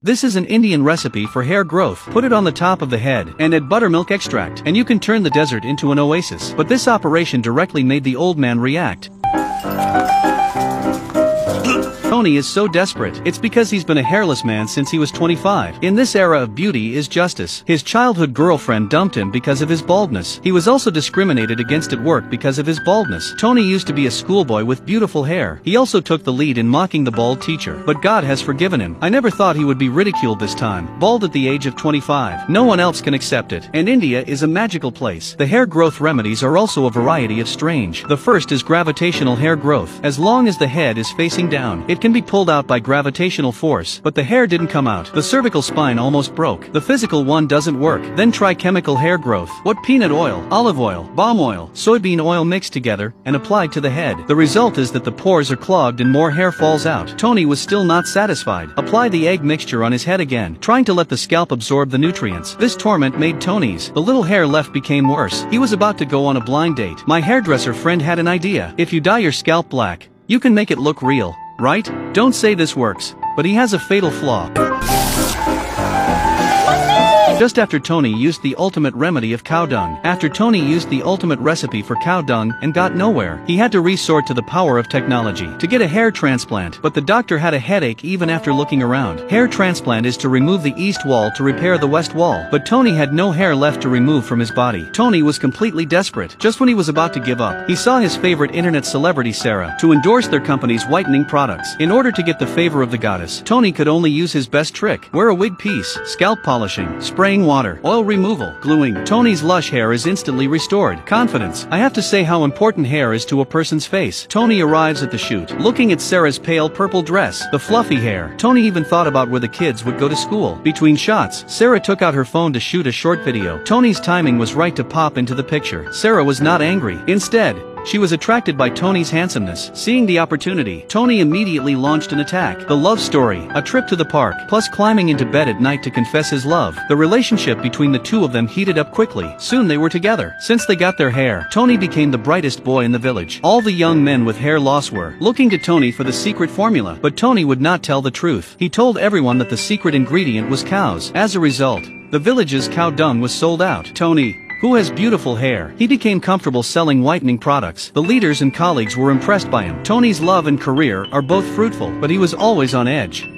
This is an Indian recipe for hair growth. Put it on the top of the head and add buttermilk extract and you can turn the desert into an oasis. But this operation directly made the old man react. Tony is so desperate, it's because he's been a hairless man since he was 25. In this era of beauty is justice. His childhood girlfriend dumped him because of his baldness. He was also discriminated against at work because of his baldness. Tony used to be a schoolboy with beautiful hair. He also took the lead in mocking the bald teacher. But God has forgiven him. I never thought he would be ridiculed this time. Bald at the age of 25. No one else can accept it. And India is a magical place. The hair growth remedies are also a variety of strange. The first is gravitational hair growth. As long as the head is facing down, it can be pulled out by gravitational force, but the hair didn't come out. The cervical spine almost broke. The physical one doesn't work. Then try chemical hair growth. What peanut oil, olive oil, palm oil, soybean oil mixed together and applied to the head. The result is that the pores are clogged and more hair falls out. Tony was still not satisfied. Apply the egg mixture on his head again, trying to let the scalp absorb the nutrients. This torment made Tony's. The little hair left became worse. He was about to go on a blind date. My hairdresser friend had an idea. If you dye your scalp black, you can make it look real. Right? Don't say this works, but he has a fatal flaw. Just after Tony used the ultimate remedy of cow dung. After Tony used the ultimate recipe for cow dung and got nowhere, he had to resort to the power of technology to get a hair transplant. But the doctor had a headache even after looking around. Hair transplant is to remove the east wall to repair the west wall. But Tony had no hair left to remove from his body. Tony was completely desperate. Just when he was about to give up, he saw his favorite internet celebrity Sarah to endorse their company's whitening products. In order to get the favor of the goddess, Tony could only use his best trick. Wear a wig piece, scalp polishing, spray spraying water, oil removal, gluing. Tony's lush hair is instantly restored. Confidence. I have to say how important hair is to a person's face. Tony arrives at the shoot, looking at Sarah's pale purple dress, the fluffy hair. Tony even thought about where the kids would go to school. Between shots, Sarah took out her phone to shoot a short video. Tony's timing was right to pop into the picture. Sarah was not angry. Instead, she was attracted by Tony's handsomeness. Seeing the opportunity, Tony immediately launched an attack. The love story, a trip to the park, plus climbing into bed at night to confess his love. The relationship between the two of them heated up quickly. Soon they were together. Since they got their hair, Tony became the brightest boy in the village. All the young men with hair loss were looking to Tony for the secret formula, but Tony would not tell the truth. He told everyone that the secret ingredient was cows. As a result, the village's cow dung was sold out. Tony, who has beautiful hair. He became comfortable selling whitening products. The leaders and colleagues were impressed by him. Tony's love and career are both fruitful, but he was always on edge.